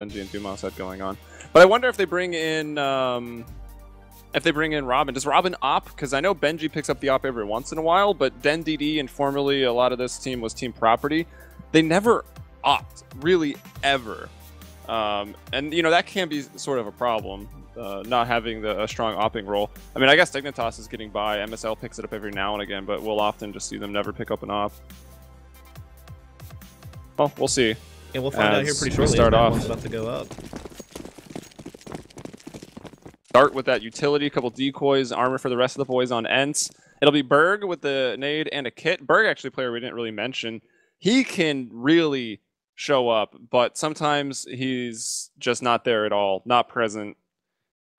Benji and Dumas had going on. But I wonder if they bring in um, if they bring in Robin. Does Robin op? Because I know Benji picks up the op every once in a while, but Den DD and formerly a lot of this team was team property. They never opt, really ever. Um, and you know that can be sort of a problem, uh, not having the, a strong opping role. I mean, I guess Dignitas is getting by. MSL picks it up every now and again, but we'll often just see them never pick up an op. Well, we'll see. Yeah, we'll find out here As pretty shortly. start off. about to go up. Start with that utility, a couple decoys, armor for the rest of the boys on ENCE. It'll be Berg with the nade and a kit. Berg, actually, a player we didn't really mention. He can really show up, but sometimes he's just not there at all, not present.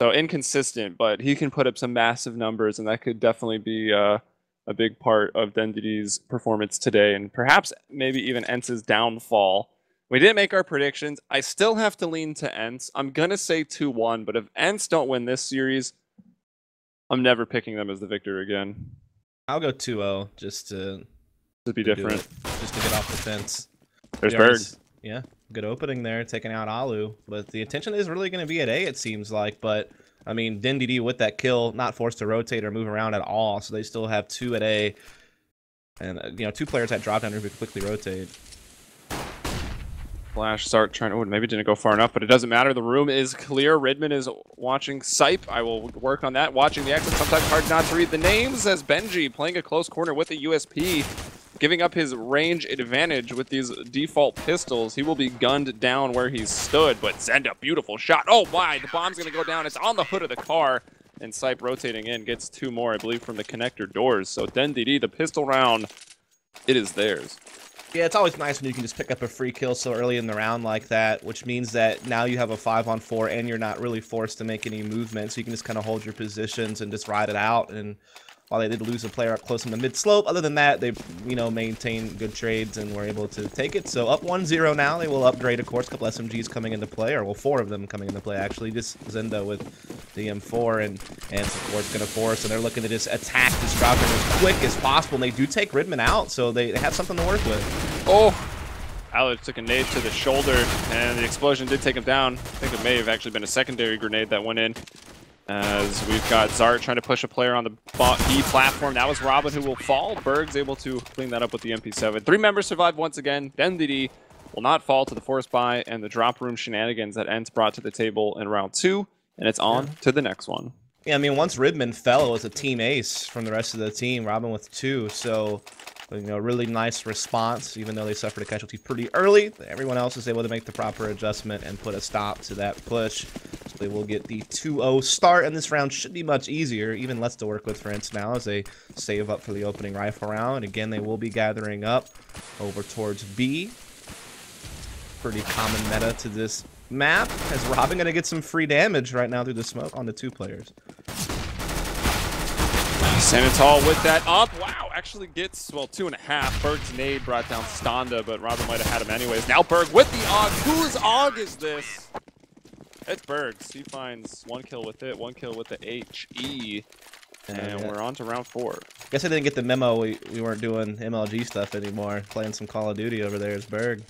So inconsistent, but he can put up some massive numbers, and that could definitely be uh, a big part of DenDD's performance today, and perhaps maybe even ENCE's downfall. We didn't make our predictions. I still have to lean to ENCE. I'm gonna say 2-1, but if ENCE don't win this series, I'm never picking them as the victor again. I'll go 2-0 just to, To be to different. just to get off the fence. There's We Berg. Yeah, good opening there, taking out Alu. But the attention is really going to be at A, it seems like. But, I mean, DenDD with that kill, not forced to rotate or move around at all. So they still have two at A. And, uh, you know, two players that drop down who could quickly rotate. Flash start trying to. Maybe didn't go far enough, but it doesn't matter. The room is clear. Ridman is watching Sipe. I will work on that. Watching the exit. Sometimes hard not to read the names as Benji playing a close corner with the USP, giving up his range advantage with these default pistols. He will be gunned down where he stood, but Zenda, beautiful shot. Oh my, the bomb's gonna go down. It's on the hood of the car. And Sipe rotating in gets two more, I believe, from the connector doors. So Den DD, the pistol round, it is theirs. Yeah, it's always nice when you can just pick up a free kill so early in the round like that, which means that now you have a 5 on 4 and you're not really forced to make any movement, so you can just kind of hold your positions and just ride it out. And while they did lose a player up close in the mid slope, other than that, they, you know, maintained good trades and were able to take it. So up 1 0 now. They will upgrade, of course, a couple SMGs coming into play, or well, four of them coming into play actually. Just Zenda with the M4 and, and support's going to force, and they're looking to just attack this dropper as quick as possible. And they do take Ridman out, so they, they have something to work with. Oh! Alex took a nade to the shoulder, and the explosion did take him down. I think it may have actually been a secondary grenade that went in. As we've got Zart trying to push a player on the B platform. That was Robin who will fall. Berg's able to clean that up with the MP7. Three members survive once again. DenDD will not fall to the force buy and the drop room shenanigans that ENCE brought to the table in round two. And it's on to the next one. Yeah, I mean, once Ridman fell, it was a team ace from the rest of the team. Robin with two, so you know, really nice response. Even though they suffered a casualty pretty early, everyone else is able to make the proper adjustment and put a stop to that push. They will get the 2-0 start, and this round should be much easier, even less to work with ENCE now as they save up for the opening rifle round. Again, they will be gathering up over towards B. Pretty common meta to this map. Is Robin gonna get some free damage right now through the smoke on the two players? Sanital with that up. Wow, actually gets, well, two and a half. Berg's nade brought down Stonda, but Robin might have had him anyways. Now Berg with the AUG. Whose AUG is this? It's Berg's. He finds one kill with it, one kill with the HE. And Yeah. we're on to round four. Guess I didn't get the memo. We, we weren't doing MLG stuff anymore. Playing some Call of Duty over there is Berg.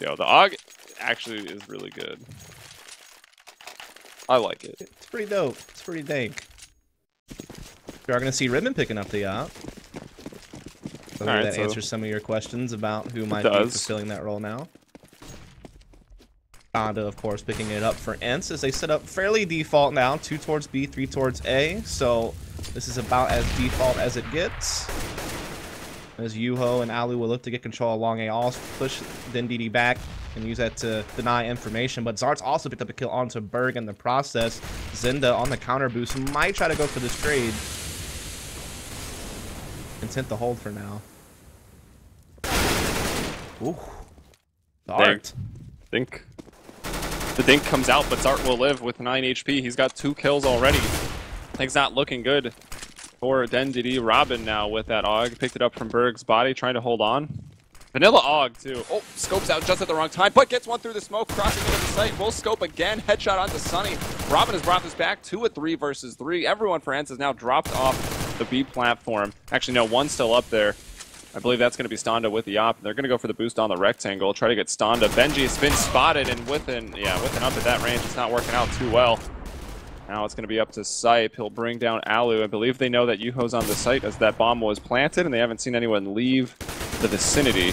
Yo, the AUG actually is really good. I like it. It's pretty dope. It's pretty dank. We are going to see Ridman picking up the op. So Alright, that so- answers some of your questions about who might be fulfilling that role now. Stonda, of course, picking it up for ENCE as they set up fairly default now. Two towards B, three towards A. So this is about as default as it gets. As Yuho and Alu will look to get control along A, all push DenDD back and use that to deny information. But Zart's also picked up a kill onto Berg in the process. Zenda on the counter boost might try to go for this trade. Intent to hold for now. Ooh. Zart. Dink. The Dink comes out, but Zart will live with 9 HP. He's got two kills already. Things not looking good for DenDD. Robin now with that AUG. Picked it up from Berg's body, trying to hold on. Vanilla AUG, too. Oh, scopes out just at the wrong time, but gets one through the smoke, crossing into the site. Will scope again. Headshot onto Sunny. Robin has brought this back to a 3 versus 3. Everyone for ENCE has now dropped off the B platform. Actually, no, one's still up there. I believe that's going to be Stonda with the op. They're going to go for the boost on the rectangle, try to get Stonda. Benji has been spotted, and with an, yeah, with an up at that range, it's not working out too well. Now it's going to be up to Sipe. He'll bring down Alu. I believe they know that Yuho's on the site as that bomb was planted, and they haven't seen anyone leave the vicinity.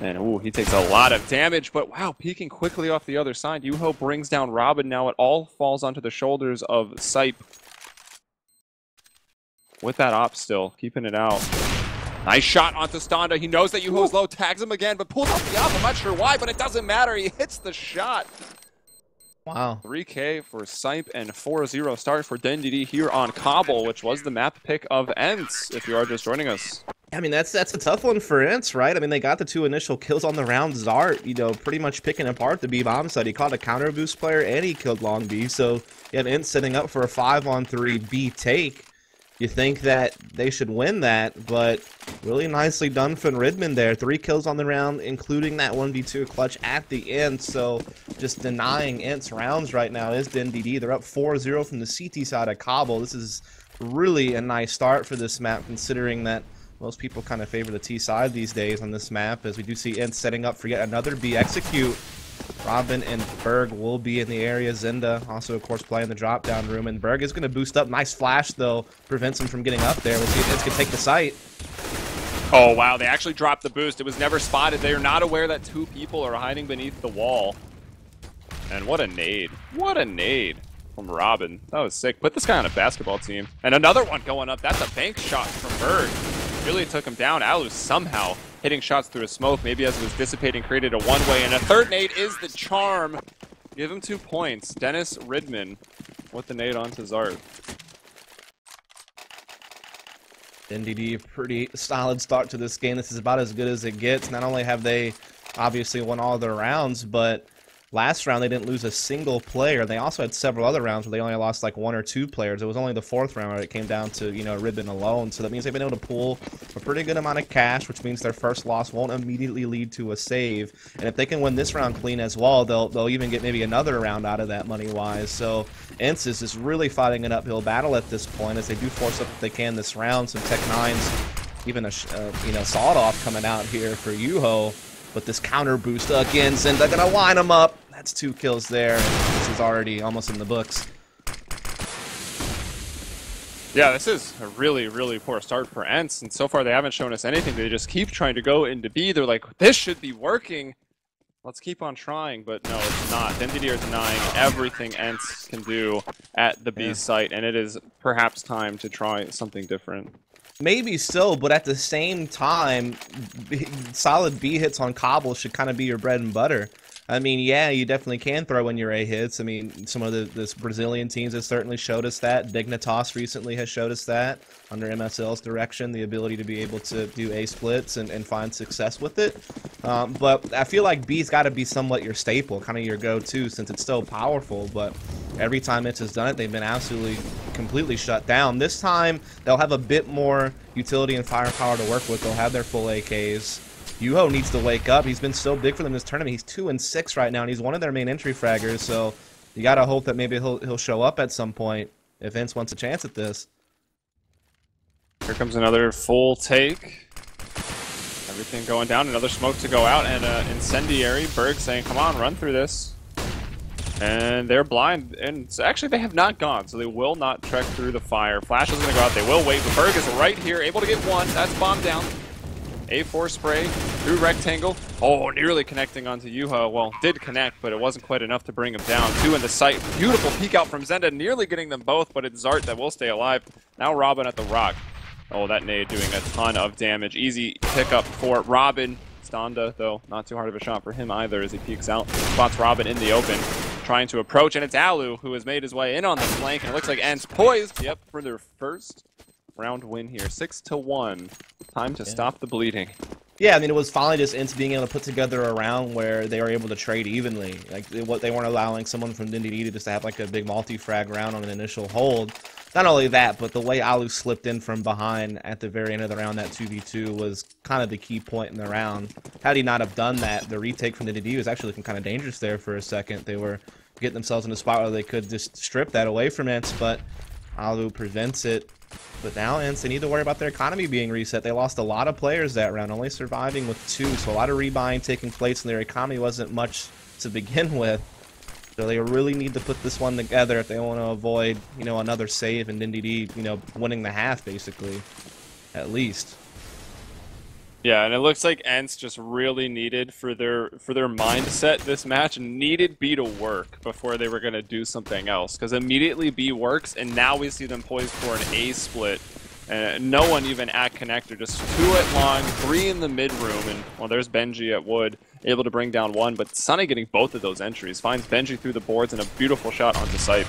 And ooh, he takes a lot of damage, but wow, peeking quickly off the other side. Yuho brings down Robin. Now it all falls onto the shoulders of Sipe. With that op still, keeping it out. Nice shot onto Stonda. He knows that Yuho's low, tags him again, but pulls off the op. I'm not sure why, but it doesn't matter. He hits the shot. Wow. 3K for Sipe and 4-0 start for DenDD here on Cobble, which was the map pick of ENCE, if you are just joining us. I mean, that's that's a tough one for ENCE, right? I mean, they got the two initial kills on the round. Zart, you know, pretty much picking apart the B bomb side. He caught a counter boost player and he killed Long B. So you have ENCE setting up for a 5 on 3 B take. You think that they should win that, but really nicely done from Ridman there. Three kills on the round, including that 1v2 clutch at the end. So just denying ENCE rounds right now is DenDD. They're up 4-0 from the CT side of Cobble. This is really a nice start for this map, considering that most people kind of favor the T side these days on this map, as we do see ENCE setting up for yet another B execute. Robin and Berg will be in the area. Zenda also, of course, playing the drop down room. And Berg is going to boost up. Nice flash, though. Prevents him from getting up there. We'll see if ENCE can take the site. Oh, wow. They actually dropped the boost. It was never spotted. They are not aware that two people are hiding beneath the wall. And what a nade. What a nade from Robin. That was sick. Put this guy on a basketball team. And another one going up. That's a bank shot from Berg. Really took him down. Alu somehow hitting shots through a smoke. Maybe as it was dissipating, created a one-way. And a third nade is the charm. Give him two points. Dennis Ridman with the nade onto Zart. DenDD, pretty solid start to this game. This is about as good as it gets. Not only have they obviously won all their rounds, but Last round, they didn't lose a single player. They also had several other rounds where they only lost like one or two players. It was only the fourth round where it came down to, you know, Robin alone. So that means they've been able to pull a pretty good amount of cash, which means their first loss won't immediately lead to a save. And if they can win this round clean as well, they'll, they'll even get maybe another round out of that money-wise. So ENCE is really fighting an uphill battle at this point as they do force up if they can this round. Some Tech 9s, even a, uh, you know, sawed-off coming out here for Yuho. But this counter boost they're going to line them up. That's two kills there. This is already almost in the books. Yeah, this is a really, really poor start for ENCE, and so far they haven't shown us anything. They just keep trying to go into B. They're like, this should be working. Let's keep on trying, but no, it's not. DenDD are denying everything ENCE can do at the B yeah. site, and it is perhaps time to try something different. Maybe so, but at the same time, solid B hits on Cobble should kind of be your bread and butter. I mean, yeah, you definitely can throw in your A hits. I mean, some of the this Brazilian teams have certainly showed us that. Dignitas recently has showed us that under MSL's direction, the ability to be able to do A splits and, and find success with it. Um, but I feel like B's got to be somewhat your staple, kind of your go-to, since it's so powerful. But every time it has done it, they've been absolutely completely shut down. This time, they'll have a bit more utility and firepower to work with. They'll have their full AKs. Yuho needs to wake up. He's been so big for them this tournament. He's two and six right now, and he's one of their main entry fraggers. So you gotta hope that maybe he'll he'll show up at some point if Vince wants a chance at this. Here comes another full take. Everything going down. Another smoke to go out, and uh, incendiary. Berg saying, "Come on, run through this." And they're blind, and actually they have not gone, so they will not trek through the fire. Flash is going to go out. They will wait, but Berg is right here, able to get one. That's bomb down. A4 spray through rectangle. Oh, nearly connecting onto Yuho. Well, did connect, but it wasn't quite enough to bring him down. Two in the sight. Beautiful peek out from Zenda, nearly getting them both, but it's Zart that will stay alive. Now Robin at the rock. Oh, that nade doing a ton of damage. Easy pickup for Robin. Stonda, though, not too hard of a shot for him either as he peeks out. Spots Robin in the open, trying to approach, and it's Alu who has made his way in on the flank, and it looks like ENCE poised, yep, for their first round win here. Six to one. Time to yeah. stop the bleeding. Yeah, I mean, it was finally just into being able to put together a round where they were able to trade evenly. Like, what they weren't allowing someone from DenDD to just have like a big multi-frag round on an initial hold. Not only that, but the way Alu slipped in from behind at the very end of the round, that 2v2, was kind of the key point in the round. Had he not have done that, the retake from DenDD was actually looking kind of dangerous there for a second. They were getting themselves in a spot where they could just strip that away from it, but Alu prevents it. But now ENCE, they need to worry about their economy being reset. They lost a lot of players that round, only surviving with two, so a lot of rebuying taking place, and their economy wasn't much to begin with. So they really need to put this one together if they want to avoid, you know, another save and NDD, you know, winning the half, basically. At least. Yeah, and it looks like ENCE just really needed for their for their mindset this match needed B to work before they were going to do something else because immediately B works and now we see them poised for an A split and no one even at connector just two at long three in the mid room and well there's Benji at wood able to bring down one but Sunny getting both of those entries finds Benji through the boards and a beautiful shot onto site.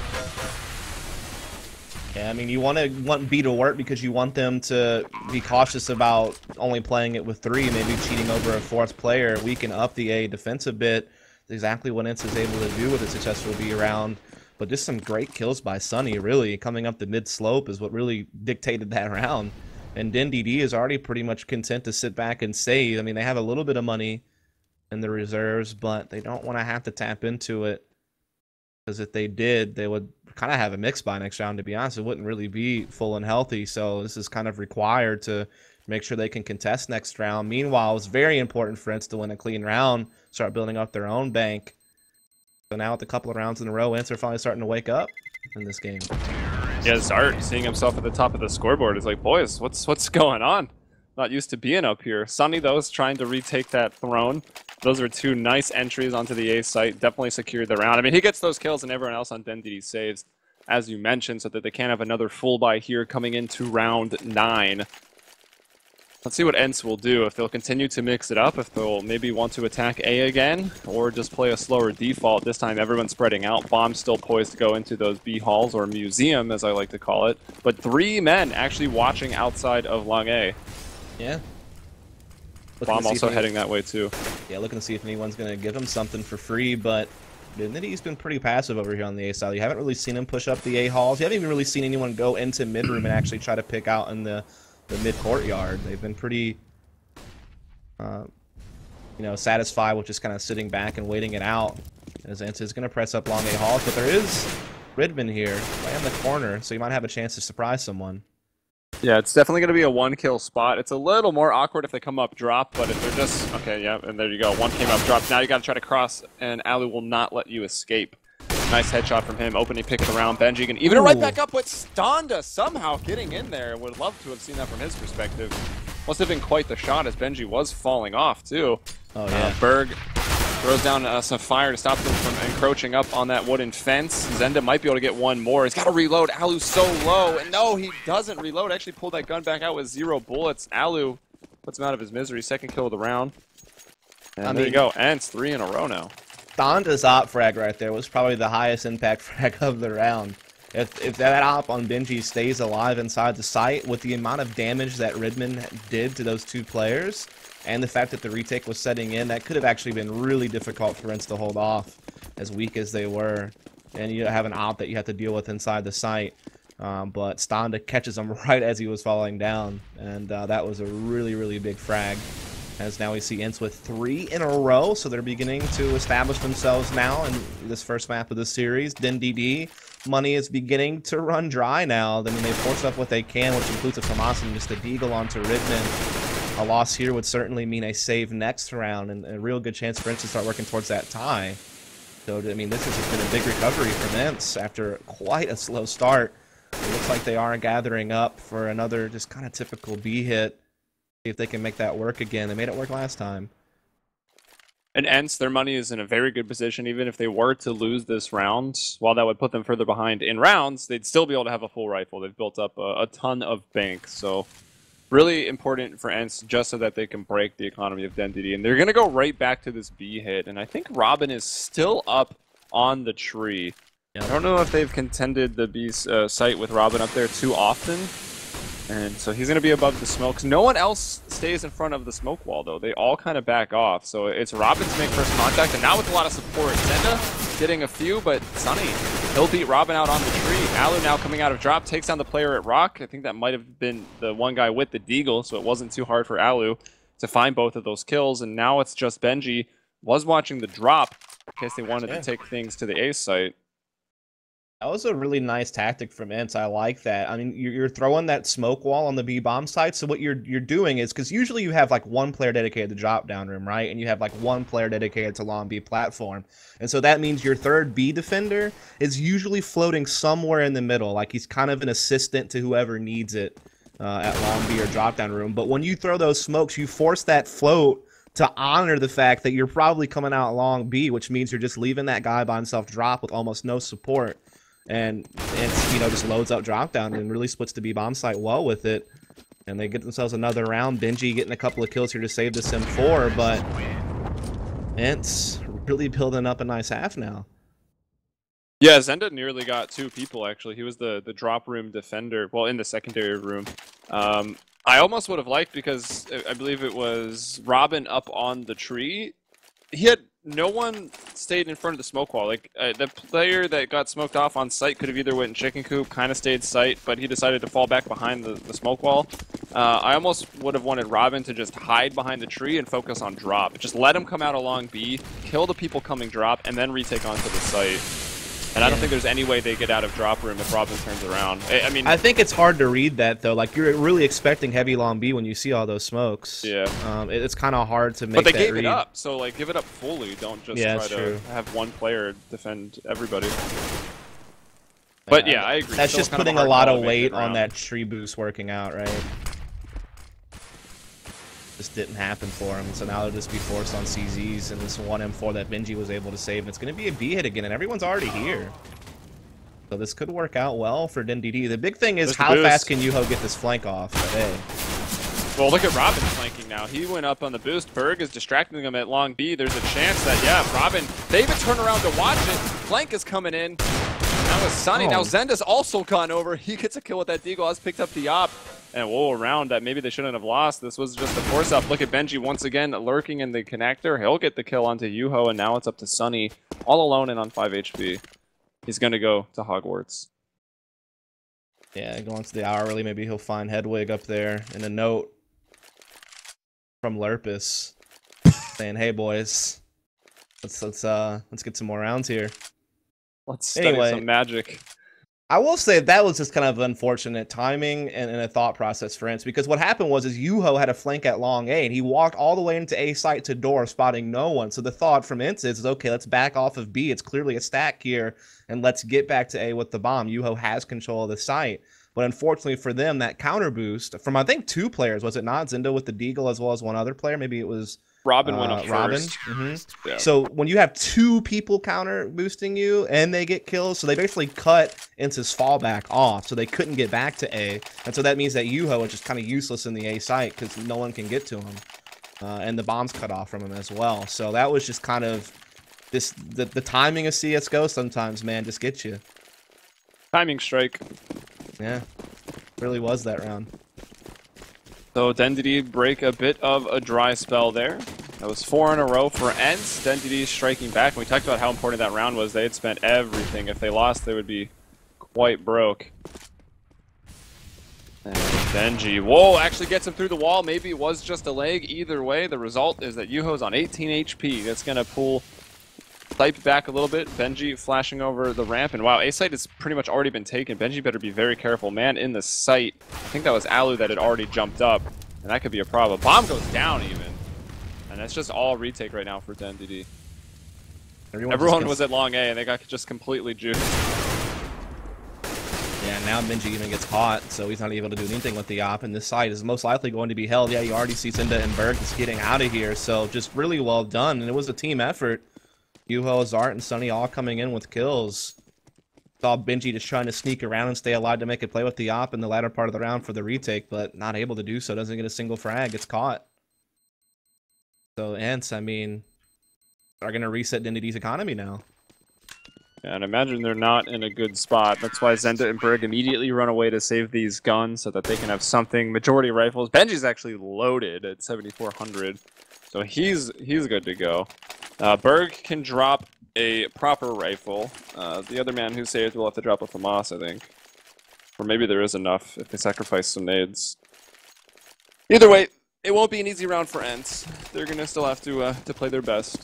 Yeah, I mean, you want to want B to work because you want them to be cautious about only playing it with three, maybe cheating over a fourth player. We can up the A defense a bit. exactly what ENCE is able to do with a successful B round. But just some great kills by Sunny, really. Coming up the mid slope is what really dictated that round. And DD is already pretty much content to sit back and save. I mean, they have a little bit of money in the reserves, but they don't want to have to tap into it. Because if they did, they would kind of have a mix by next round. To be honest, it wouldn't really be full and healthy. So this is kind of required to make sure they can contest next round. Meanwhile, it's very important for ENCE to win a clean round, start building up their own bank. So now with a couple of rounds in a row, ENCE are finally starting to wake up in this game. Yeah, Zart seeing himself at the top of the scoreboard is like, boys, what's what's going on? Not used to being up here. Sunny though is trying to retake that throne. Those are two nice entries onto the A site. Definitely secured the round. I mean, he gets those kills and everyone else on DenDD saves, as you mentioned, so that they can't have another full buy here coming into round nine. Let's see what ENCE will do, if they'll continue to mix it up, if they'll maybe want to attack A again, or just play a slower default. This time everyone's spreading out. Bomb's still poised to go into those B halls, or museum as I like to call it. But three men actually watching outside of Long A. Yeah, Bomb also heading that way too. Yeah, looking to see if anyone's going to give him something for free, but Nitty's been pretty passive over here on the A side. You haven't really seen him push up the A halls. You haven't even really seen anyone go into mid room and actually try to pick out in the, the mid courtyard. They've been pretty, uh, you know, satisfied with just kind of sitting back and waiting it out. As ENCE is going to press up long A halls, but there is Ridman here, right in the corner, so you might have a chance to surprise someone. Yeah, it's definitely going to be a one kill spot. It's a little more awkward if they come up drop, but if they're just... Okay, yeah, and there you go. One came up drop. Now you got to try to cross, and Alu will not let you escape. Nice headshot from him, opening pick around. Benji can even right back up with Stonda somehow getting in there. Would love to have seen that from his perspective. Must have been quite the shot as Benji was falling off, too. Oh, yeah. Uh, Berg Throws down uh, some fire to stop them from encroaching up on that wooden fence. Zenda might be able to get one more. He's got to reload. Alu's so low. And no, he doesn't reload. Actually pulled that gun back out with zero bullets. Alu puts him out of his misery. Second kill of the round. And I there mean, you go. ENCE three in a row now. Stonda's op frag right there was probably the highest impact frag of the round. If, if that op on Benji stays alive inside the site, with the amount of damage that Ridman did to those two players, and the fact that the retake was setting in, that could have actually been really difficult for ENCE to hold off, as weak as they were. And you have an op that you have to deal with inside the site. Um, but Stonda catches him right as he was falling down, and uh, that was a really, really big frag. As now we see ENCE with three in a row, so they're beginning to establish themselves now in this first map of the series. DenDD money is beginning to run dry now. I mean, they force up what they can, which includes a Famas and just a Deagle onto Ridman a loss here would certainly mean a save next round and a real good chance for ENCE to start working towards that tie. So, I mean, this has just been a big recovery for ENCE after quite a slow start. It looks like they are gathering up for another just kind of typical B hit. See if they can make that work again. They made it work last time. And ENCE, their money is in a very good position. Even if they were to lose this round, while that would put them further behind in rounds, they'd still be able to have a full rifle. They've built up a, a ton of bank. So really important for ENCE just so that they can break the economy of DenDD. And they're going to go right back to this B hit. And I think Robin is still up on the tree. I don't know if they've contended the B uh, site with Robin up there too often. And so he's going to be above the smoke. No one else stays in front of the smoke wall, though. They all kind of back off. So it's Robin to make first contact, and now with a lot of support. Zenda getting a few, but Sunny, he'll beat Robin out on the tree. Alu now coming out of drop, takes down the player at Rock. I think that might have been the one guy with the Deagle, so it wasn't too hard for Alu to find both of those kills. And now it's just Benji was watching the drop in case they wanted yeah. to take things to the A site. That was a really nice tactic from ENCE. I like that. I mean, you're, throwing that smoke wall on the B bomb site. So what you're you're doing is because usually you have like one player dedicated to drop down room, right? And you have like one player dedicated to long B platform. And so that means your third B defender is usually floating somewhere in the middle, like he's kind of an assistant to whoever needs it uh, at long B or drop down room. But when you throw those smokes, you force that float to honor the fact that you're probably coming out long B, which means you're just leaving that guy by himself drop with almost no support and it's you know just loads up drop down and really splits the B bomb site well with it. And they get themselves another round. Benji getting a couple of kills here to save the Sim 4, but it's really building up a nice half now. Yeah, Zenda nearly got two people actually. He was the the drop room defender, well in the secondary room. Um, I almost would have liked because I believe it was Robin up on the tree. He had no one stayed in front of the smoke wall. Like uh, the player that got smoked off on site could have either went in chicken coop, kind of stayed site, but he decided to fall back behind the, the smoke wall. Uh, I almost would have wanted Robin to just hide behind the tree and focus on drop. Just let him come out along B, kill the people coming drop, and then retake onto the site. And I don't think there's any way they get out of drop room if Robin turns around. I, I, mean, I think it's hard to read that though. Like you're really expecting heavy long B when you see all those smokes. Yeah. Um, it, it's kind of hard to make. But they gave read. it up, so like give it up fully. Don't just yeah, try to true. have one player defend everybody. But yeah, I agree. That's Still just putting a, a lot of weight on that tree boost working out, right? Just didn't happen for him, so now they'll just be forced on CZs and this one M4 that Benji was able to save. And it's going to be a B hit again, and everyone's already here. So this could work out well for DenDD. The big thing is There's how fast can Yuho get this flank off? But hey, Well, look at Robin flanking now. He went up on the boost. Berg is distracting him at long B. There's a chance that, yeah, Robin, they even turn around to watch it. Flank is coming in. Now it's Sunny. Oh. Now Zenda's also gone over. He gets a kill with that Deagle. Has picked up the op. And whoa, a round that maybe they shouldn't have lost. This was just a force up. Look at Benji once again lurking in the connector. He'll get the kill onto Yuho, and now it's up to Sunny all alone and on 5 HP. He's going to go to Hogwarts. yeah, going to the hourly, maybe he'll find Hedwig up there and a note from Lurpus saying, "Hey boys, let's let's uh let's get some more rounds here." Let's study Anyway. some magic. I will say that was just kind of unfortunate timing and, and a thought process for ENCE because what happened was is Yuho had a flank at long A and he walked all the way into A site to door spotting no one. So the thought from ENCE is, is okay, let's back off of B. It's clearly a stack here and let's get back to A with the bomb. Yuho has control of the site. But unfortunately for them, that counter boost from I think two players, was it not? Zenda with the Deagle as well as one other player. Maybe it was Robin went uh, up Robin. first. Mhm. Yeah. So when you have two people counter boosting you and they get kills, so they basically cut ENCE's fallback off, so they couldn't get back to A, and so that means that Yuho is just kind of useless in the A site because no one can get to him, uh, and the bombs cut off from him as well. So that was just kind of this the, the timing of CS:GO sometimes, man, just gets you. Timing strike. Yeah, really was that round. So DenDD break a bit of a dry spell there. That was four in a row for ENCE. DenDD striking back. And we talked about how important that round was. They had spent everything. If they lost, they would be quite broke. And Benji, whoa, actually gets him through the wall. Maybe it was just a leg. Either way, the result is that Yuho's on 18 HP. That's going to pull Type back a little bit. Benji flashing over the ramp. And wow, A site has pretty much already been taken. Benji better be very careful. Man in the site. I think that was Alu that had already jumped up. And that could be a problem. Bomb goes down even. And that's just all retake right now for DenDD. Everyone, Everyone was at long A and they got just completely juiced. Yeah, now Benji even gets caught, so he's not able to do anything with the op, and this side is most likely going to be held. Yeah, you already see Zenda and Berg just getting out of here, so just really well done, and it was a team effort. Yuho, Zart, and Sunny all coming in with kills. Saw Benji just trying to sneak around and stay alive to make a play with the op in the latter part of the round for the retake, but not able to do so. Doesn't get a single frag, gets caught. So, ENCE, I mean, are going to reset DenDD's economy now. And imagine they're not in a good spot. That's why Zenda and Berg immediately run away to save these guns so that they can have something. Majority rifles. Benji's actually loaded at 7400, so he's he's good to go. Uh, Berg can drop a proper rifle. Uh, the other man who saved will have to drop a FAMAS, I think. Or maybe there is enough if they sacrifice some nades. Either way, it won't be an easy round for ENCE. They're gonna still have to uh, to play their best.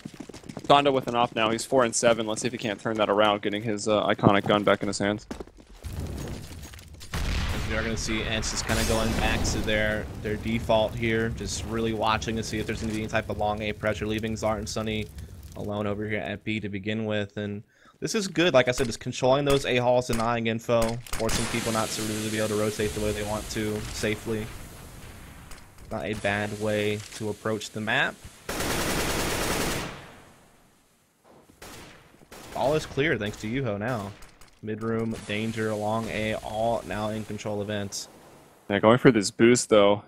Stonda with an off now. He's four and seven. Let's see if he can't turn that around, getting his uh, iconic gun back in his hands. We are going to see ENCE kind of going back to their their default here, just really watching to see if there's going to be any type of long A pressure, leaving Zart and Sunny alone over here at B to begin with. And this is good, like I said, just controlling those A halls, denying info, forcing people not to really be able to rotate the way they want to safely. Not a bad way to approach the map. All is clear thanks to Yuho now. Mid-room, danger, long A, all now in control events. Yeah, going for this boost though,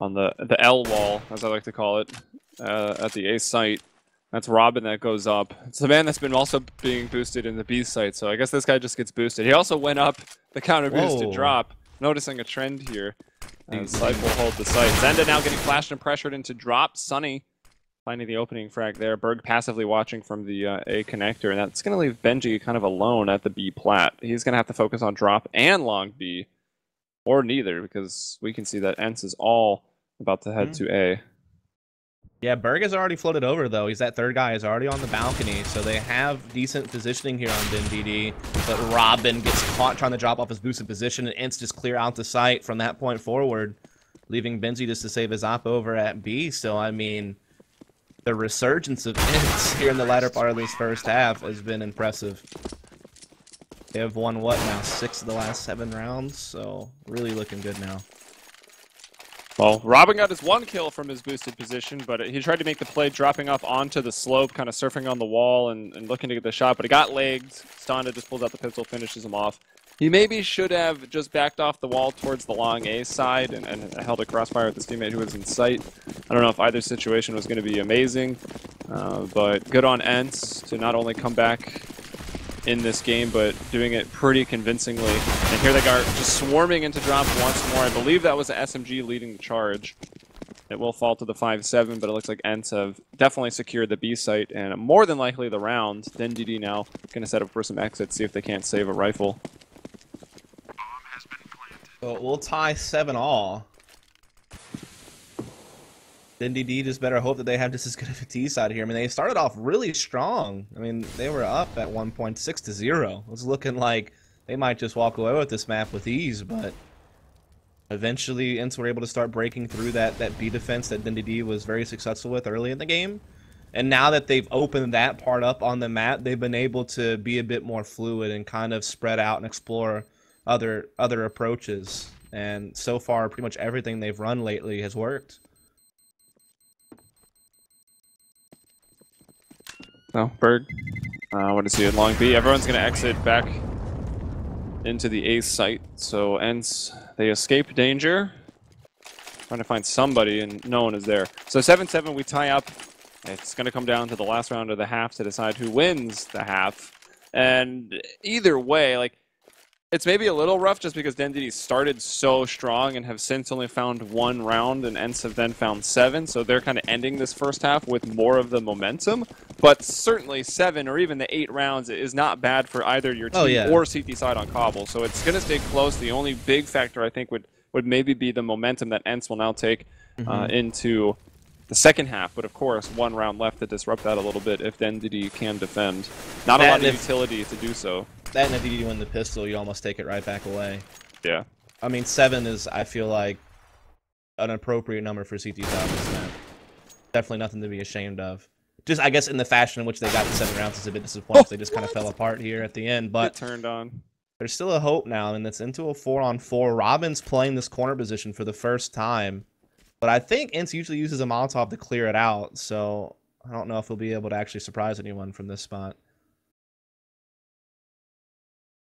on the the L wall, as I like to call it, uh, at the A site. That's Robin that goes up. It's the man that's been also being boosted in the B site, so I guess this guy just gets boosted. He also went up the counter boost Whoa. drop, noticing a trend here. And Slife will hold the site. Zenda now getting flashed and pressured into drop. Sunny finding the opening frag there. Berg passively watching from the uh, A connector, and that's going to leave Benji kind of alone at the B plat. He's going to have to focus on drop and long B, or neither, because we can see that ENCE is all about to head Mhm. to A. Yeah, Berg has already floated over though. He's that third guy. He's already on the balcony, so they have decent positioning here on DenDD. But Robin gets caught trying to drop off his boosted position, and ENCE just clear out the site from that point forward, leaving Benji just to save his op over at B. So I mean, the resurgence of ENCE here in the latter part of this first half has been impressive. They have won what now? Six of the last seven rounds, so really looking good now. Well, Robin got his one kill from his boosted position, but he tried to make the play dropping off onto the slope, kind of surfing on the wall and, and looking to get the shot, but it got legged. Stonda just pulls out the pistol, finishes him off. He maybe should have just backed off the wall towards the long A side and, and held a crossfire with his teammate who was in sight. I don't know if either situation was going to be amazing, uh, but good on ENCE to not only come back in this game, but doing it pretty convincingly. And here they are just swarming into drop once more. I believe that was the SMG leading the charge. It will fall to the 5-7, but it looks like ENCE have definitely secured the B site and more than likely the round. DenDD now going to set up for some exits, see if they can't save a rifle. So we'll tie seven all. DenDD just better hope that they have just as good of a T side here. I mean, they started off really strong. I mean, they were up at 1.6 to 0. It was looking like they might just walk away with this map with ease, but eventually ENCE were able to start breaking through that, that B defense that DD was very successful with early in the game. And now that they've opened that part up on the map, they've been able to be a bit more fluid and kind of spread out and explore other other approaches. And so far, pretty much everything they've run lately has worked. No, Berg. Uh, I want to see it long B. Everyone's going to exit back into the A site. So ENCE, they escape danger. Trying to find somebody, and no one is there. So 7-7, we tie up. It's going to come down to the last round of the half to decide who wins the half. And either way, like, it's maybe a little rough just because DenDD started so strong and have since only found one round, and ENCE have then found seven. So they're kind of ending this first half with more of the momentum. But certainly seven or even the eight rounds is not bad for either your team Oh, yeah. or CT side on Cobble. So it's going to stay close. The only big factor I think would would maybe be the momentum that ENCE will now take uh, into the second half. But of course, one round left to disrupt that a little bit if DenDD can defend. Not a lot of if- utility to do so. That and if you win the pistol, you almost take it right back away. Yeah. I mean, seven is, I feel like, an appropriate number for CT top this map. Definitely nothing to be ashamed of. Just, I guess, in the fashion in which they got the seven rounds is a bit disappointing. Oh, they just kind of fell apart here at the end. But But turned on. there's still a hope now, and it's into a four on four. Robin's playing this corner position for the first time, but I think ENCE usually uses a Molotov to clear it out, so I don't know if he'll be able to actually surprise anyone from this spot.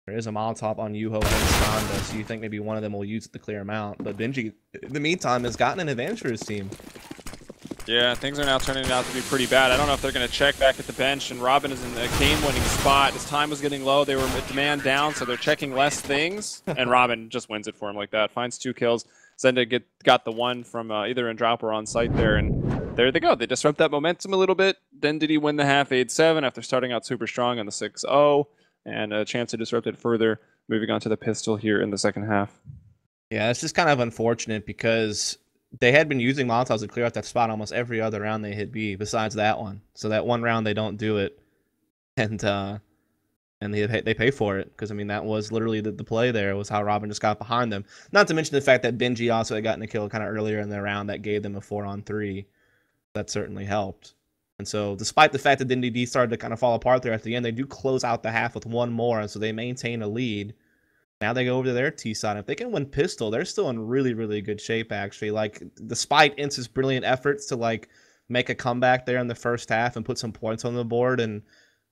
There is a Molotov on Yuho and Stonda, so you think maybe one of them will use it to clear him out. But Benji, in the meantime, has gotten an advantage for his team. Yeah, things are now turning out to be pretty bad. I don't know if they're going to check back at the bench, and Robin is in a game-winning spot. His time was getting low. They were demand down, so they're checking less things, and Robin just wins it for him like that. Finds two kills. Zenda get got the one from uh, either in drop or on site there, and there they go. They disrupt that momentum a little bit. Then did he win the half 8-7 after starting out super strong on the 6-0, and a chance to disrupt it further, moving on to the pistol here in the second half. Yeah, it's just kind of unfortunate because they had been using Molotovs to clear out that spot almost every other round they hit B, besides that one. So that one round they don't do it, and uh, and they they pay for it because I mean that was literally the, the play there was how Robin just got behind them. Not to mention the fact that Benji also had gotten a kill kind of earlier in the round that gave them a four on three. That certainly helped. And so, despite the fact that DD started to kind of fall apart there at the end, they do close out the half with one more, and so they maintain a lead. Now they go over to their T side. If they can win pistol, they're still in really, really good shape. Actually, like despite ENCE's brilliant efforts to like make a comeback there in the first half and put some points on the board and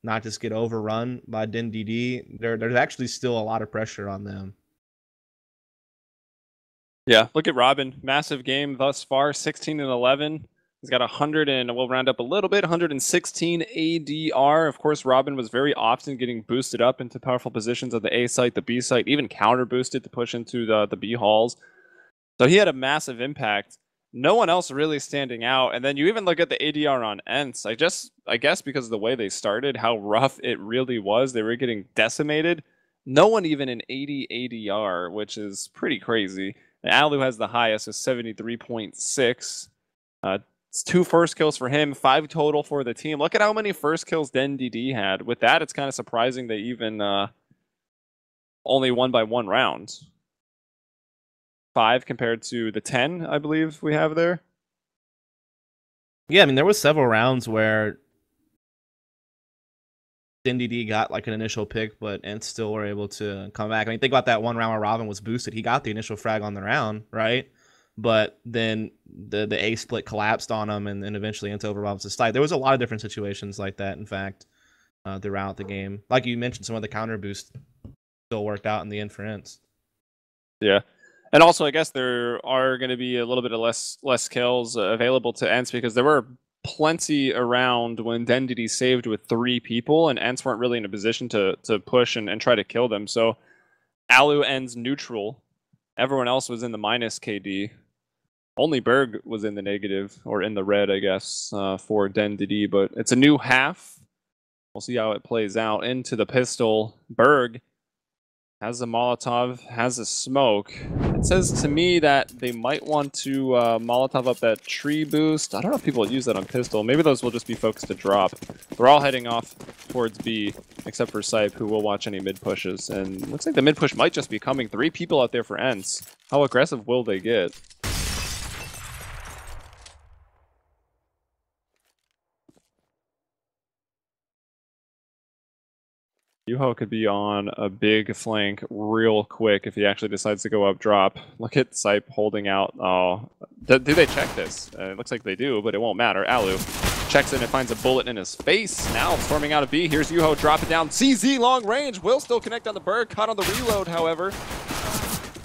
not just get overrun by DenDD, there there's actually still a lot of pressure on them. Yeah, look at Robin. Massive game thus far, 16 and 11. He's got 100 and we'll round up a little bit, 116 ADR. Of course, Robin was very often getting boosted up into powerful positions at the A site, the B site, even counter boosted to push into the, the B halls. So he had a massive impact. No one else really standing out. And then you even look at the ADR on ENCE. I just, I guess because of the way they started, how rough it really was. They were getting decimated. No one even in 80 ADR, which is pretty crazy. And Alu has the highest with 73.6. Uh, it's two first kills for him, five total for the team. Look at how many first kills Den DD had. With that, it's kind of surprising they even uh, only won by one round. Five compared to the 10, I believe we have there. Yeah, I mean, there was several rounds where DD got like an initial pick, but and still were able to come back. I mean, think about that one round where Robin was boosted. He got the initial frag on the round, right? But then the the A split collapsed on him, and then eventually into overwhelms the side. There was a lot of different situations like that. In fact, uh, throughout the game, like you mentioned, some of the counter boosts still worked out in the inference. Yeah, and also I guess there are going to be a little bit of less less kills available to ENCE because there were plenty around when DenDD saved with three people, and ENCE weren't really in a position to to push and, and try to kill them. So Alu ends neutral. Everyone else was in the minus KD. Only Berg was in the negative, or in the red, I guess, uh, for DenDD, but it's a new half. We'll see how it plays out. Into the pistol. Berg has a Molotov, has a smoke. It says to me that they might want to uh, Molotov up that tree boost. I don't know if people use that on pistol. Maybe those will just be focused to drop. We're all heading off towards B, except for Sipe, who will watch any mid pushes. And looks like the mid push might just be coming. Three people out there for ENCE. How aggressive will they get? Yuho could be on a big flank real quick if he actually decides to go up drop. Look at Sipe holding out. Oh, do, they check this? Uh, it looks like they do, but it won't matter. Alu checks in and finds a bullet in his face. Now storming out of B. Here's Yuho dropping down. CZ long range will still connect on the bird. Caught on the reload, however.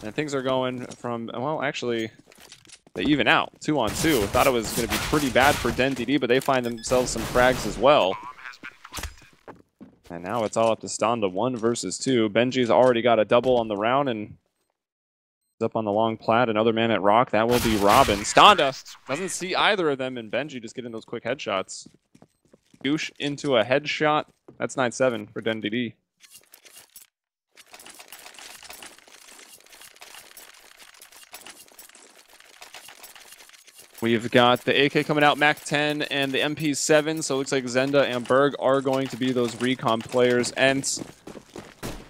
And things are going from, well, actually, they even out. Two on two. Thought it was going to be pretty bad for Den DD, but they find themselves some frags as well. And now it's all up to Standa, one versus two. Benji's already got a double on the round and he's up on the long plat. Another man at Rock. That will be Robin. Standa doesn't see either of them, and Benji just getting those quick headshots. Goosh into a headshot. That's 9-7 for Den DD. We've got the AK coming out, Mac 10 and the MP7, so it looks like Zenda and Berg are going to be those recon players. And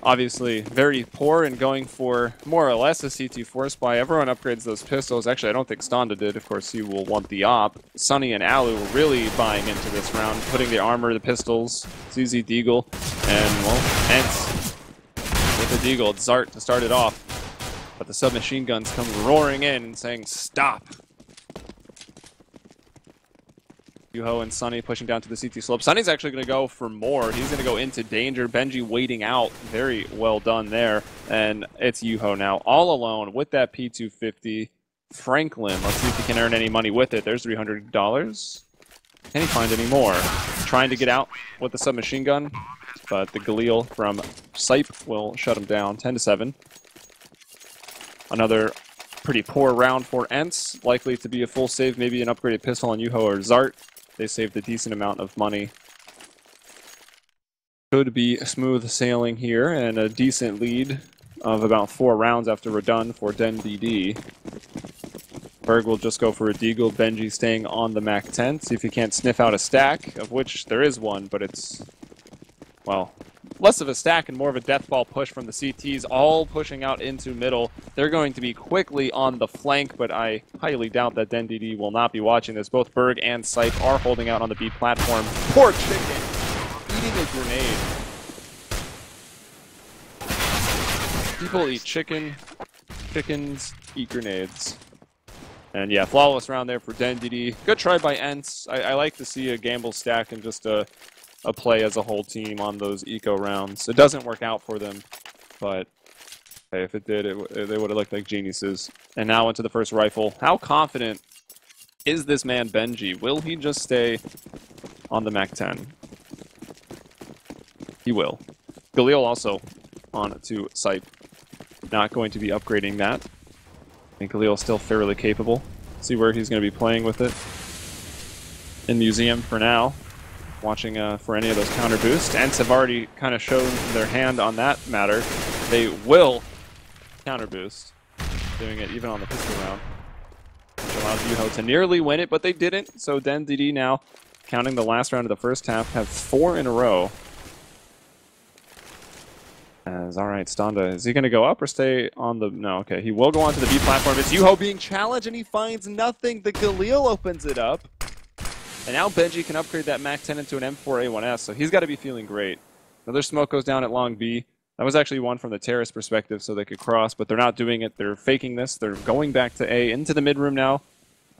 obviously very poor and going for more or less a CT4 spy. Everyone upgrades those pistols. Actually, I don't think Standa did. Of course, he will want the op. Sunny and Alu were really buying into this round, putting the armor, the pistols, CZ Deagle, and, well, ENCE with the Deagle. Zart to start it off. But the submachine guns come roaring in and saying, stop. Yuho and Sunny pushing down to the CT slope. Sunny's actually going to go for more. He's going to go into danger. Benji waiting out. Very well done there. And it's Yuho now all alone with that P250. Franklin, let's see if he can earn any money with it. There's $300. Can he find any more? Trying to get out with the submachine gun, but the Galil from Sipe will shut him down 10 to 7. Another pretty poor round for ENCE. Likely to be a full save, maybe an upgraded pistol on Yuho or Zart. They saved a decent amount of money. Could be smooth sailing here and a decent lead of about four rounds after we're done for Den DD. Berg will just go for a deagle. Benji staying on the Mac 10. See if he can't sniff out a stack, of which there is one, but it's, well, less of a stack and more of a death ball push from the CTs, all pushing out into middle. They're going to be quickly on the flank, but I highly doubt that DenDD will not be watching this. Both Berg and Sipe are holding out on the B platform. Poor chicken, eating a grenade. People eat chicken, chickens eat grenades. And yeah, flawless round there for DenDD. Good try by ENCE. I, I like to see a gamble stack and just a a play as a whole team on those eco rounds. It doesn't work out for them, but hey, if it did, it, they would have looked like geniuses. And now into the first rifle. How confident is this man Benji? Will he just stay on the MAC-10? He will. Galil also on to Sipe. Not going to be upgrading that. I think Galil still fairly capable. See where he's going to be playing with it. In Museum for now watching uh, for any of those counter boosts. ENCE have already kind of shown their hand on that matter. They will counter boost, doing it even on the pistol round, which allows Yuho to nearly win it, but they didn't. So DenDD now, counting the last round of the first half, have four in a row. As all right, Stonda, is he going to go up or stay on the? No, okay, he will go onto the B platform. It's Yuho being challenged, and he finds nothing. The Galil opens it up. And now Benji can upgrade that MAC 10 into an M4A1S, so he's got to be feeling great. Another smoke goes down at long B. That was actually one from the terrace perspective, so they could cross, but they're not doing it. They're faking this. They're going back to A, into the mid room now.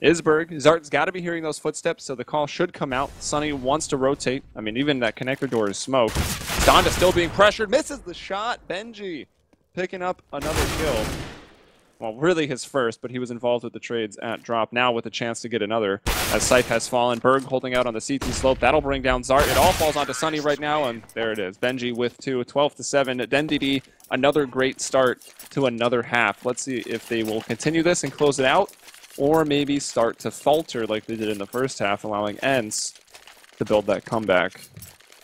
Isberg, Zart's got to be hearing those footsteps, so the call should come out. Sunny wants to rotate. I mean, even that connector door is smoke. Stonda still being pressured, misses the shot. Benji picking up another kill well, really his first, but he was involved with the trades at drop. Now with a chance to get another, as Sipe has fallen. Berg holding out on the CT slope. That'll bring down Zart. It all falls onto Sunny right now, and there it is. Benji with two, 12 to 7. DenDD, another great start to another half. Let's see if they will continue this and close it out, or maybe start to falter like they did in the first half, allowing ENCE to build that comeback.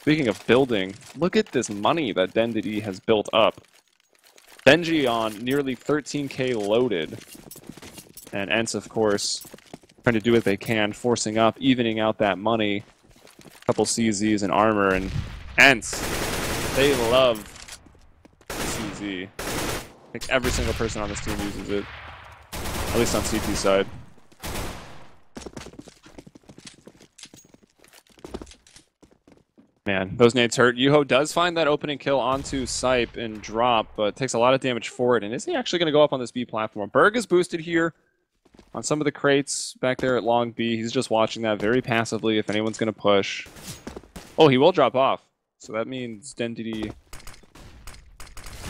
Speaking of building, look at this money that DenDD has built up. Benji on nearly 13k loaded. And ENCE, of course, trying to do what they can, forcing up, evening out that money. A couple CZs and armor, and ENCE, they love CZ. I think every single person on this team uses it. At least on CT side. Man, those nades hurt. Yuho does find that opening kill onto Sipe and drop, but takes a lot of damage for it. And is he actually going to go up on this B platform? Berg is boosted here on some of the crates back there at long B. He's just watching that very passively if anyone's going to push. Oh, he will drop off. So that means DenDD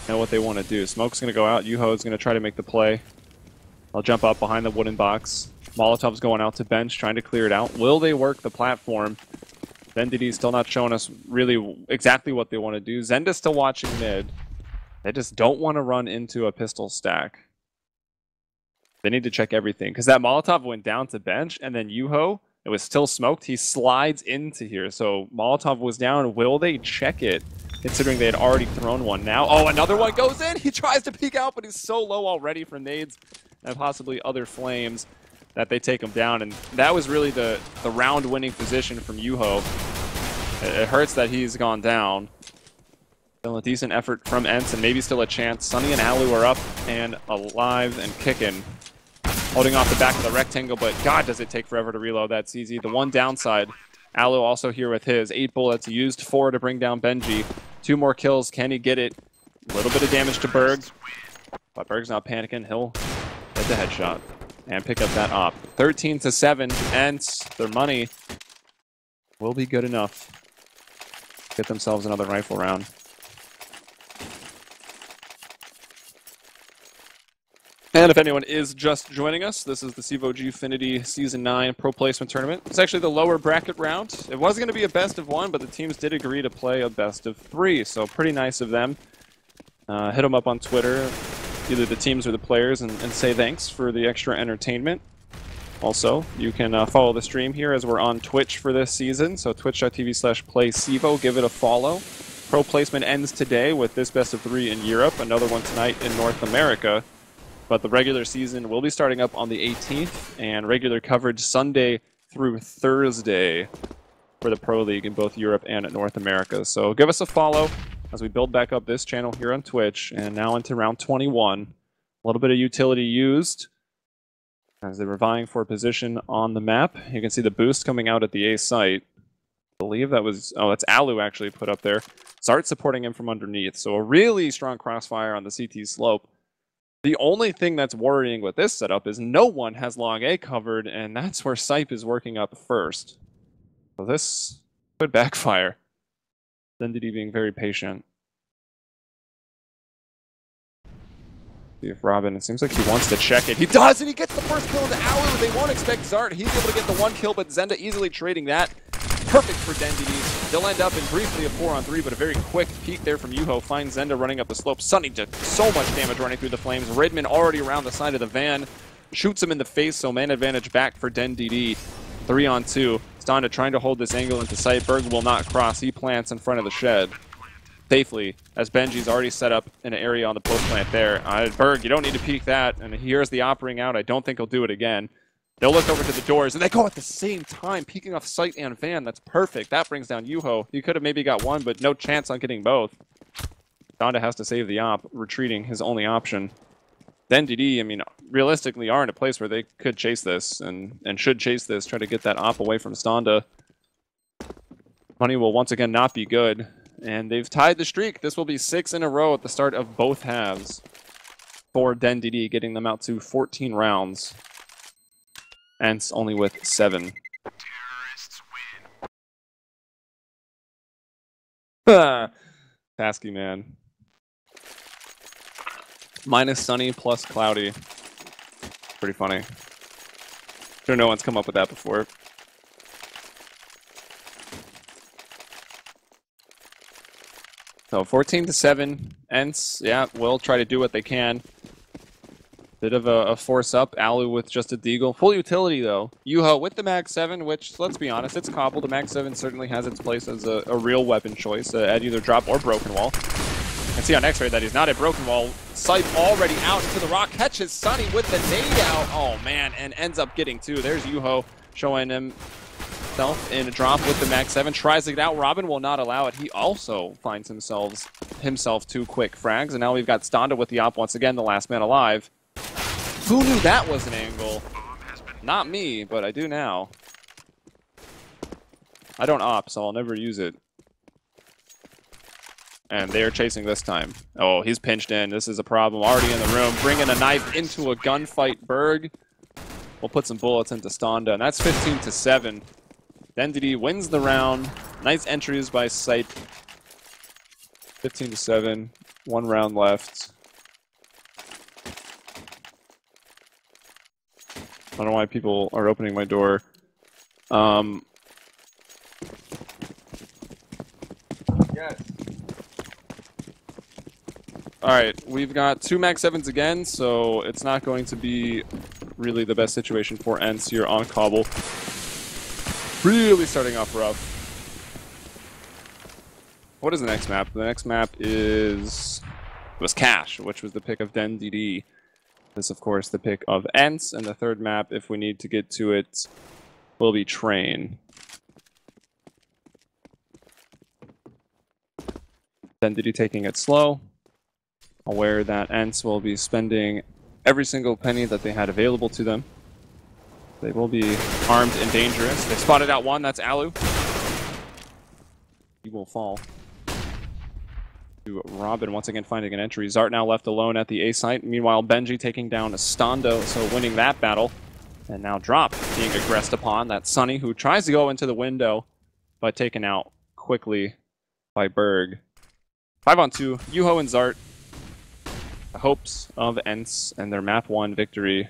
know what they want to do. Smoke's going to go out. Yuho is going to try to make the play. I'll jump up behind the wooden box. Molotov's going out to bench, trying to clear it out. Will they work the platform? DenDD still not showing us really exactly what they want to do. Zenda's still watching mid. They just don't want to run into a pistol stack. They need to check everything. Because that Molotov went down to bench, and then Yuho, it was still smoked. He slides into here. So Molotov was down. Will they check it? Considering they had already thrown one now. Oh, another one goes in. He tries to peek out, but he's so low already for nades and possibly other flames that they take him down. And that was really the, the round-winning position from Yuho. It, it, hurts that he's gone down. Still a decent effort from ENCE, and maybe still a chance. Sunny and Alu are up and alive and kicking. Holding off the back of the rectangle, but God, does it take forever to reload that CZ. The one downside, Alu also here with his. Eight bullets, used four to bring down Benji. Two more kills, can he get it? A little bit of damage to Berg, but Berg's not panicking. He'll get the headshot and pick up that op. 13 to 7, and their money will be good enough. To get themselves another rifle round. And if anyone is just joining us, this is the CEVO Gfinity Season 9 Pro Placement Tournament. It's actually the lower bracket round. It was going to be a best of one, but the teams did agree to play a best of three, so pretty nice of them. Uh, hit them up on Twitter either the teams or the players and, and say thanks for the extra entertainment. Also, you can uh, follow the stream here as we're on Twitch for this season, so twitch.tv slash playcevo, give it a follow. Pro placement ends today with this best of three in Europe, another one tonight in North America. But the regular season will be starting up on the 18th, and regular coverage Sunday through Thursday for the Pro League in both Europe and North America. So give us a follow as we build back up this channel here on Twitch, and now into round 21. A little bit of utility used as they were vying for position on the map. You can see the boost coming out at the A site. I believe that was, oh, that's Alu actually put up there. Zart supporting him from underneath. So a really strong crossfire on the CT slope. The only thing that's worrying with this setup is no one has long A covered, and that's where Sipe is working up first. So this could backfire. DenDD being very patient. See if Robin, it seems like he wants to check it. He does, and he gets the first kill into Alu. They won't expect Zart. He's able to get the one kill, but Zenda easily trading that. Perfect for DenDD. They'll end up in briefly a 4 on 3, but a very quick peek there from Yuho. Finds Zenda running up the slope. Sunny did so much damage running through the flames. Redman already around the side of the van. Shoots him in the face, so man advantage back for DenDD. 3 on 2. Stonda trying to hold this angle into site. Berg will not cross. He plants in front of the shed safely, as Benji's already set up an area on the post plant there. Uh, Berg, you don't need to peek that, and here's the operating out. I don't think he'll do it again. They'll look over to the doors, and they go at the same time, peeking off site and van. That's perfect. That brings down Yuho. He could have maybe got one, but no chance on getting both. Stonda has to save the op, retreating his only option. Then I mean, realistically are in a place where they could chase this, and, and should chase this, try to get that op away from Stonda. Money will once again not be good. And they've tied the streak. This will be six in a row at the start of both halves for DenDD, getting them out to 14 rounds. And only with seven. Tasky man. Minus sunny plus cloudy. Pretty funny. Sure no one's come up with that before. So 14 to 7. ENCE, yeah, will try to do what they can. Bit of a, a, force up. Alu with just a deagle. Full utility, though. Yuho with the Mag 7, which, let's be honest, it's cobbled. The Mag 7 certainly has its place as a, a real weapon choice uh, at either drop or broken wall. And see on X-ray that he's not a broken wall. Sight already out to the rock. Catches Sunny with the nade out. Oh, man, and ends up getting two. There's Yuho showing himself in a drop with the Mag 7. Tries to get out. Robin will not allow it. He also finds himself himself two quick frags. And now we've got Stonda with the op once again, the last man alive. Who knew that was an angle? Not me, but I do now. I don't op, so I'll never use it. And they are chasing this time. Oh, he's pinched in. This is a problem. Already in the room. Bringing a knife into a gunfight. Berg We'll put some bullets into Stonda. And that's 15 to 7. DenDD wins the round. Nice entries by Sight. 15 to 7. One round left. I don't know why people are opening my door. Um, yes. Alright, we've got two Mag 7s again, so it's not going to be really the best situation for ENCE here on Cobble. Really starting off rough. What is the next map? The next map is was Cache, which was the pick of DenDD. This, of course, the pick of ENCE, and the third map, if we need to get to it, will be Train. Den taking it slow, aware that ENCE will be spending every single penny that they had available to them. They will be armed and dangerous. They spotted out one. That's Alu. He will fall. To Robin once again finding an entry. Zart now left alone at the A site. Meanwhile, Benji taking down Stonda, so winning that battle. And now Drop being aggressed upon. That's Sunny, who tries to go into the window, but taken out quickly by Berg. 5 on 2. Yuho and Zart. The hopes of ENCE and their map 1 victory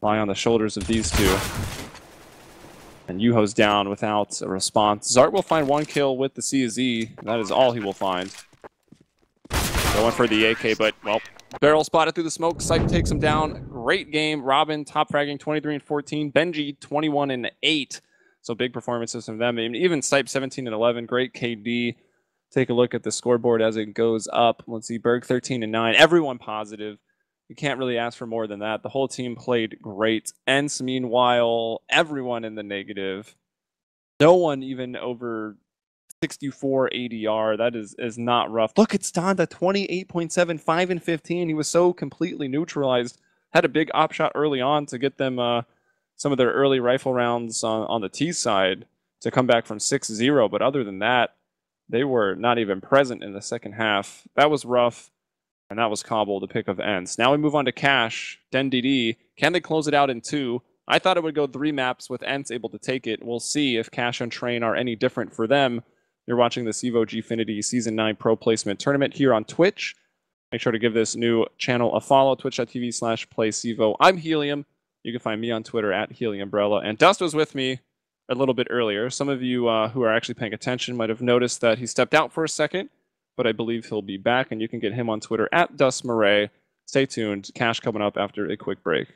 lie on the shoulders of these two. And Yuho's down without a response. Zart will find one kill with the CZ. That is all he will find. Going for the AK, but, well, barrel spotted through the smoke. Sipe takes him down. Great game. Robin top fragging 23 and 14. Benji 21 and 8. So big performances from them. Even Sipe 17 and 11. Great KD. Take a look at the scoreboard as it goes up. Let's see, Berg 13 and 9. Everyone positive. You can't really ask for more than that. The whole team played great. ENCE, meanwhile, everyone in the negative. No one even over 64 ADR. That is is not rough. Look at Stonda, 28.7, 5 and 15. He was so completely neutralized. Had a big op shot early on to get them uh, some of their early rifle rounds on, on the T side to come back from 6-0. But other than that, they were not even present in the second half. That was rough. And that was Cobble, the pick of ENCE. Now we move on to Cache, Den DD. Can they close it out in two? I thought it would go three maps with ENCE able to take it. We'll see if Cache and Train are any different for them. You're watching the CEVO Gfinity Season 9 Pro Placement Tournament here on Twitch. Make sure to give this new channel a follow, twitch.tv slash playcevo. I'm Helium. You can find me on Twitter at HeliumBrella. And Dust was with me a little bit earlier. Some of you uh, who are actually paying attention might have noticed that he stepped out for a second but I believe he'll be back, and you can get him on Twitter at Dust Mouret. Stay tuned. Cache coming up after a quick break.